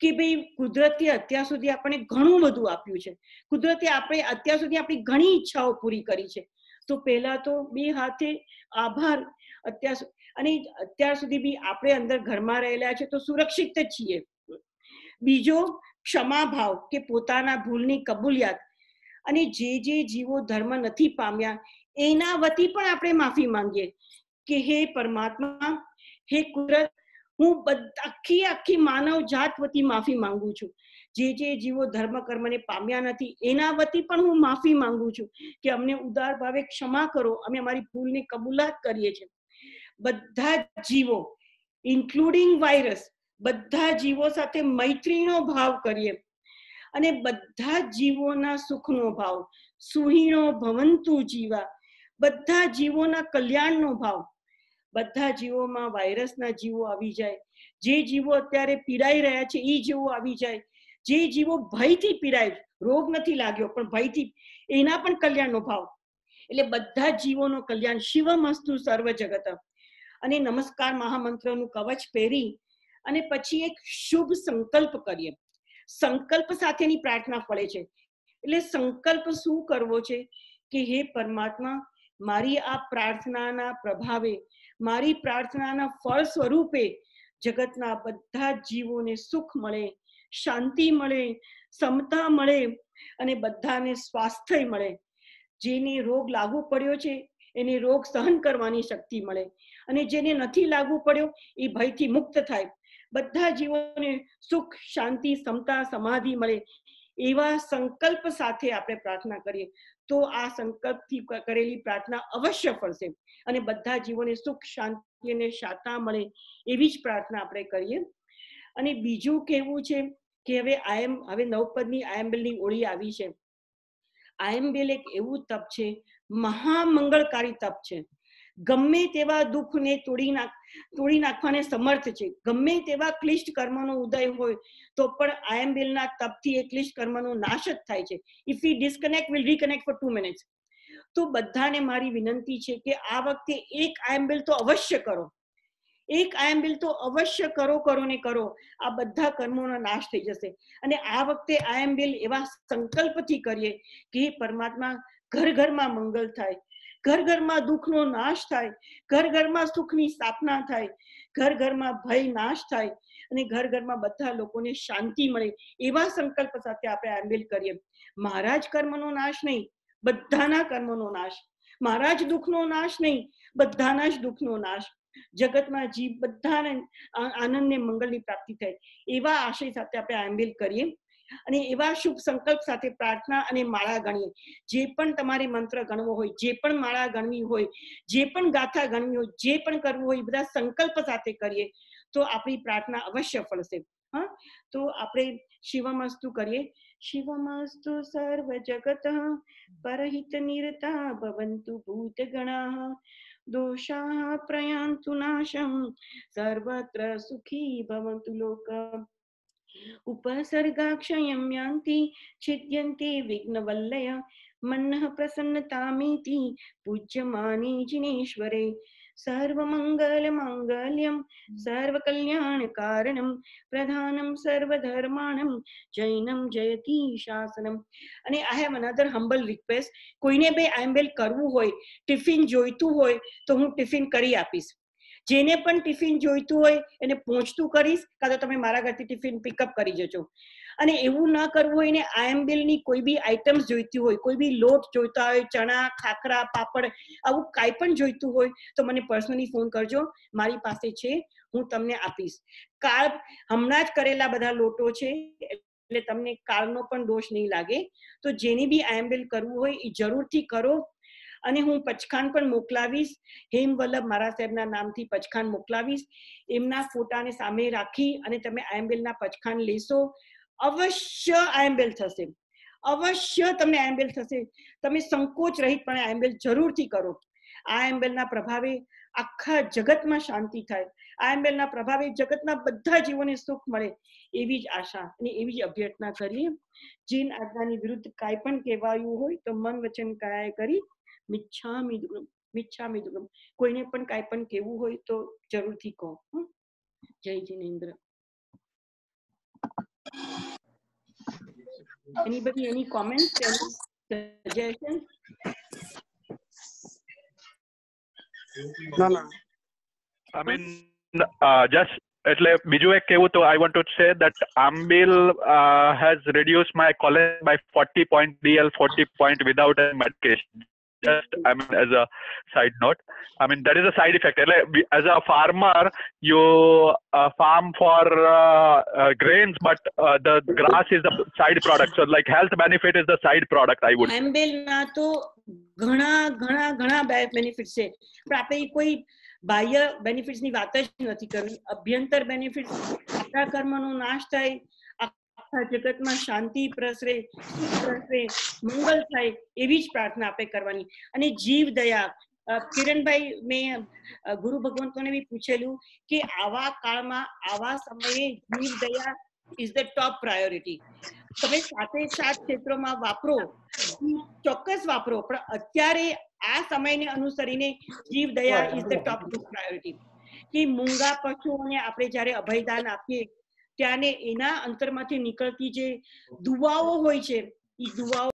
કે ભાઈ કુદરતે અત્યાર સુધી આપણે ઘણું બધું આપ્યું છે. કુદરતે આપણે અત્યાર સુધી આપણી ઘણી ઈચ્છાઓ પૂરી કરી છે. તો પહેલા તો બે હાથે આભાર અત્યાર અને અત્યાર સુધી બી આપણે અંદર ઘરમાં રહેલા છે તો સુરક્ષિત જ છીએ. બીજો ક્ષમા ભાવ કે પોતાના ભૂલની કબૂલિયાત. અને જે જે જીવો ધર્મ નથી પામ્યા, એના વતી પણ આપણે માફી માંગીએ કે હે પરમાત્મા, હે કુદરત, હું આખી આખી માનવ જાત વતી માફી માંગુ છું. જે જે જીવો ધર્મ કર્મને પામ્યા નથી, એના વતી પણ હું માફી માંગુ છું કે અમને ઉદાર ભાવે ક્ષમા કરો, અમે અમારી ભૂલની કબૂલાત કરીએ છીએ. બધા જીવો ઇન્ક્લુડિંગ વાયરસ બધા જીવો સાથે મૈત્રીનો ભાવ કરીએ. અને બધા જીવોના સુખનો ભાવ, સુહીણો ભવંતુ જીવા. બધા જીવોના કલ્યાણનો ભાવ. બધા જીવોમાં વાયરસના જીવો આવી જાય. જે જીવો અત્યારે પીડાઈ રહ્યા છે એ જીવો આવી જાય. જે જીવો ભયથી પીડાય, રોગ નથી લાગ્યો, પણ ભયથી, એના પણ કલ્યાણનો ભાવ. એટલે બધા જીવોનો કલ્યાણ શિવમ અસ્તુ સર્વ જગત અને નમસ્કાર મહામંત્રનું કવચ પહેરી અને પછી એક શુભ સંકલ્પ કરીએ. સંકલ્પ સાથેની પ્રાર્થના ફળે છે. એટલે સંકલ્પ શું કરવો છે? કે હે પરમાત્મા, મારી આ પ્રાર્થનાના પ્રભાવે, મારી પ્રાર્થનાના ફળ સ્વરૂપે જગતના બધા જીવોને સુખ મળે, શાંતિ મળે, સમતા મળે અને બધાને સ્વાસ્થ્ય મળે. જેને રોગ લાગુ પડ્યો છે, એને રોગ સહન કરવાની શક્તિ મળે. અને જેને નથી લાગુ પડ્યો, એ ભયથી મુક્ત થાય. બધા જીવોને સુખ, શાંતિ, સમતા, સમાધિ મળે એવા સંકલ્પ સાથે આપણે પ્રાર્થના કરીએ. તો આ સંકલ્પથી કરેલી પ્રાર્થના અવશ્ય ફળશે અને બધા જીવોને સુખ, શાંતિ અને શાતા મળે એવી જ પ્રાર્થના આપણે કરીએ. અને બીજું કેવું છે કે હવે આયમ હવે નવપદની આયંબેલની ઓળી આવી છે. આયંબેલ એક એવું તપ છે, મહામંગળકારી તપ છે. ગમે તેવા દુઃખને તોડી નાખ, તોડી નાખવાને સમર્થ છે. ગમે તેવા ક્લિષ્ટ કર્મનો ઉદય હોય, તો પણ આયમ્બિલના તપથી એ ક્લિષ્ટ કર્મનો નાશ જ થાય છે. If we disconnect will reconnect for two minutes તો બધાને મારી વિનંતી છે કે આ વખતે એક આયમ્બિલ તો અવશ્ય કરો. એક આયમ્બિલ તો અવશ્ય કરો કરો ને કરો. આ બધા કર્મોનો નાશ થઈ જશે. અને આ વખતે આયમ્બિલ એવા સંકલ્પથી કરીએ કે પરમાત્મા ઘર ઘરમાં મંગલ થાય. ઘર ઘરમાં દુઃખનો નાશ થાય ઘર ઘરમાં સુખની સ્થાપના થાય ઘર ઘરમાં ભય નાશ થાય અને ઘર ઘરમાં બધા લોકોને શાંતિ મળે એવા સંકલ્પ સાથે આપણે આંબેલ કરીએ. મારા જ કર્મનો નાશ નહીં, બધાના કર્મનો નાશ. મારા જ દુઃખનો નાશ નહીં, બધાના જ દુઃખનો નાશ. જગતમાં જીવ બધાને આનંદને આનંદ ને મંગળની પ્રાપ્તિ થાય એવા આશય સાથે આપણે આંબેલ કરીએ. અને એવા શુભ સંકલ્પ સાથે પ્રાર્થના અને માળા ગણીએ. જે પણ તમારે મંત્ર ગણવો હોય, જે પણ માળા ગણવી હોય, જે પણ ગાથા ગણવી હોય, જે પણ કરવું હોય બધા સંકલ્પ સાથે કરીએ, તો આપણી પ્રાર્થના અવશ્ય ફળશે. હા? તો આપણે શિવમસ્તુ કરીએ. શિવમસ્તુ સર્વ જગત પરહિત નિરતા ભવંતુ ભૂતગણા દોષા પ્રયાન્તુ નાશમ. સર્વત્ર સુખી ભવંતુ લોક. उपसर्गाक्षयं यान्ति छिद्यन्ते विघ्नवल्लय, मन्नः प्रसन्नतामेति पूज्यमाने जिनेश्वरे। सर्वमङ्गलमाङ्गल्यं, सर्वकल्याणकारणं પ્રધાનમ સર્વધર્માણમ જૈનમ જયતી શાસનમ અને I have another humble request કોઈને બે આઈ એમ વેલ કરવું હોય, ટિફિન જોઈતું હોય, તો હું ટિફિન કરી આપીશ. જેને પણ ટિફિન જોઈતું હોય એને પહોંચતું કરીશ, કાં તો તમે મારા ઘરથી ટિફિન પિકઅપ કરી જજો. અને એવું ના કરવું હોય ને આઈએમબેલની કોઈ બી આઇટમ્સ જોઈતી હોય, કોઈ બી લોટ જોઈતા હોય ચણા, ખાખરા, પાપડ, આવું કાંઈ પણ જોઈતું હોય, તો મને પર્સનલી ફોન કરજો. મારી પાસે છે, હું તમને આપીશ. કાળ હમણાં જ કરેલા બધા લોટો છે, એટલે તમને કાળનો પણ દોષ નહીં લાગે. તો જેની બી આઈએમબેલ કરવું હોય, એ જરૂરથી કરો. અને હું પચખાન પણ મોકલાવીશ. હેમવલ્લભ મારા સાહેબના નામથી પચખાન મોકલાવીશ. એમના ફોટાને સામે રાખી અને તમે આયમ્બેલના પચખાન લેશો. અવશ્ય આયમ્બેલ થશે. અવશ્ય તમને આયમ્બેલ થશે. તમે સંકોચ રહિતપણે આયમ્બેલ જરૂરથી કરો. આ આયંબેલના પ્રભાવે આખા જગતમાં શાંતિ થાય. આયમ્બેલના પ્રભાવે જગતના બધા જીવોને સુખ મળે એવી જ આશા અને એવી જ અભ્યર્થના કરીએ. જીન આજ્ઞાની વિરુદ્ધ કાંઈ પણ કહેવાયું હોય તો મન વચન કાયા કરી મિચ્છામી દુર્ગમ મિચ્છામી દુર્ગમ કોઈને પણ કાંઈ પણ કહેવું હોય તો જરૂરથી કહો હં? જય Jinendra Anybody, any comments, suggestions? ના ના I mean, uh, just એટલે બીજું એક કહેવું તો I want to say that આંબિલ has my cholesterol by 40 point DL 40 point without a medication. Just I mean as a side note, I mean that is a side effect. એટલે we- as a farmer, you uh, farm for uh, uh, grains, but uh, the grass is the side product. So like health benefit is the side product. I would. આંબેલના તો ઘણા ઘણા ઘણા benefit છે પણ આપણે ઈ કોઈ બાહ્ય બેનિફિટ્સ ની વાત જ નથી કરવી અભ્યંતર બેનિફિટ આપણા કર્મનો નાશ થાય આખા જગતમાં શાંતિ પ્રસરે સુખ પ્રસરે મંગલ થાય એવી જ પ્રાર્થના આપણે કરવાની. અને જીવ દયા કિરણભાઈ મેં ગુરુ ભગવંતોને બી પૂછેલું કે આવા કાળમાં આવા સમયે જીવ દયા ઇઝ ધ ટોપ પ્રાયોરિટી તમે સાથે સાત ક્ષેત્રોમાં વાપરો ચોક્કસ વાપરો પણ અત્યારે આ સમયને અનુસરીને જીવ દયા ઇઝ ધ ટોપ પ્રાયોરિટી કે મૂંગા પશુઓને આપણે જ્યારે અભયદાન આપીએ ત્યારે એના અંતરમાંથી નીકળતી જે દુવાઓ હોય છે એ દુવાઓ